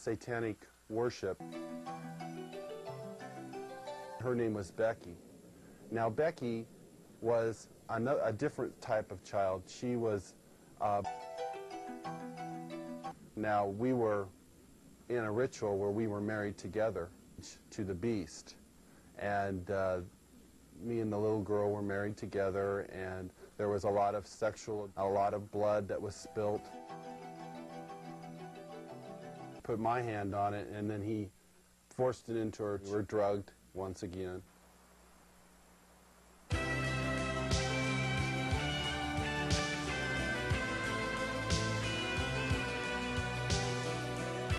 satanic worship. Her name was Becky. Now, Becky was another, a different type of child. She was, uh, now we were in a ritual where we were married together to the beast. And uh, me and the little girl were married together, and there was a lot of sexual, a lot of blood that was spilt. Put my hand on it, and then he forced it into her. We were drugged once again.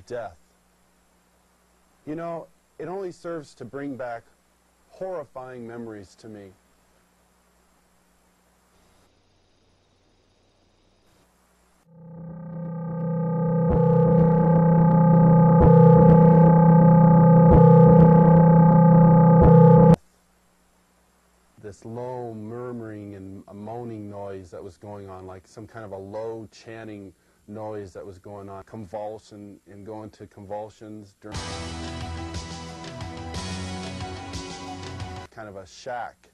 Death. You know, it only serves to bring back horrifying memories to me. This low murmuring and moaning noise that was going on, like some kind of a low chanting noise that was going on, convulsion and going to convulsions during kind of a shack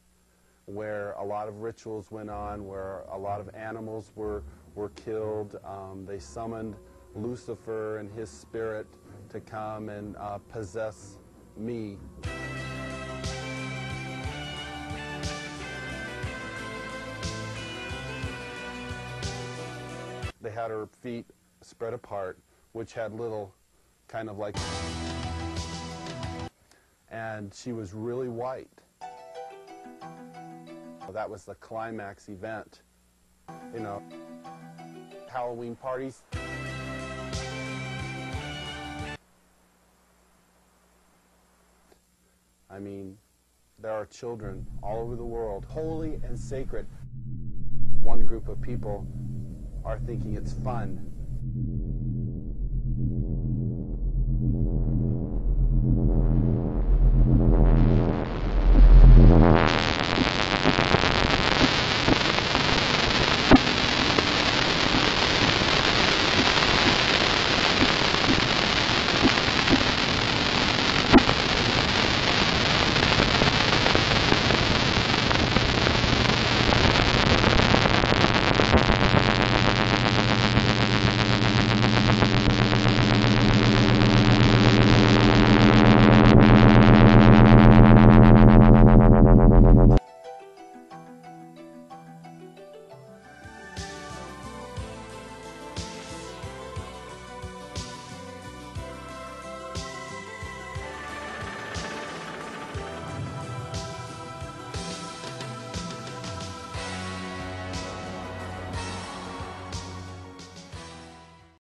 where a lot of rituals went on, where a lot of animals were, were killed. Um, they summoned Lucifer and his spirit to come and uh, possess me. They had her feet spread apart, which had little kind of like, and she was really white. That was the climax event. You know, Halloween parties. I mean, there are children all over the world, holy and sacred. One group of people are thinking it's fun.